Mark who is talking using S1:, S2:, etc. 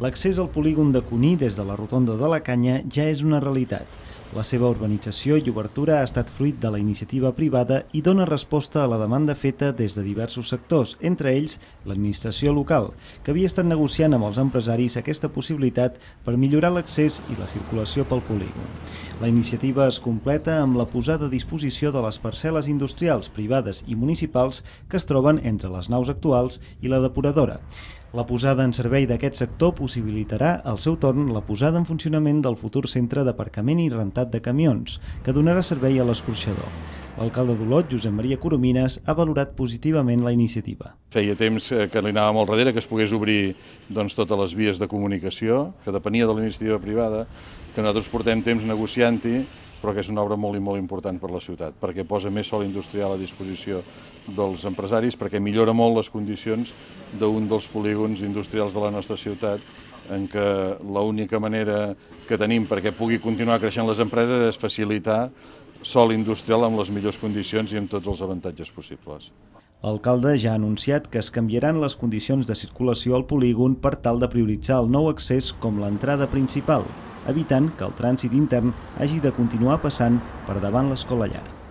S1: L'accés al polígon de Cuní des de la rotonda de la Canya ja és una realitat. La seva urbanització i obertura ha estat fruit de la iniciativa privada i dona resposta a la demanda feta des de diversos sectors, entre ells l'administració local, que havia estat negociant amb els empresaris aquesta possibilitat per millorar l'accés i la circulació pel polígon. La iniciativa es completa amb la posada a disposició de les parcel·les industrials privades i municipals que es troben entre les naus actuals i la depuradora. La posada en servei d'aquest sector possibilitarà, al seu torn, la posada en funcionament del futur centre d'aparcament i rentat de camions, que donarà servei a l'escorxador. L'alcalde d'Olot, Josep Maria Coromines, ha valorat positivament la iniciativa.
S2: Feia temps eh, que li anava molt darrere, que es pogués obrir doncs, totes les vies de comunicació, que depenia de la iniciativa privada, que nosaltres portem temps negociant-hi, però que és una obra molt i molt important per la ciutat, perquè posa més sol industrial a disposició dels empresaris, perquè millora molt les condicions d'un dels polígons industrials de la nostra ciutat, en què l'única manera que tenim perquè pugui continuar creixent les empreses és facilitar sol industrial amb les millors condicions i amb tots els avantatges possibles.
S1: L'alcalde ja ha anunciat que es canviaran les condicions de circulació al polígon per tal de prioritzar el nou accés com l'entrada principal, evitant que el trànsit intern hagi de continuar passant per davant l'escola llar.